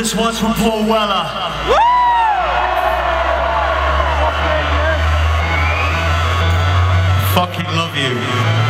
This one's for Paul Weller. Fucking love you.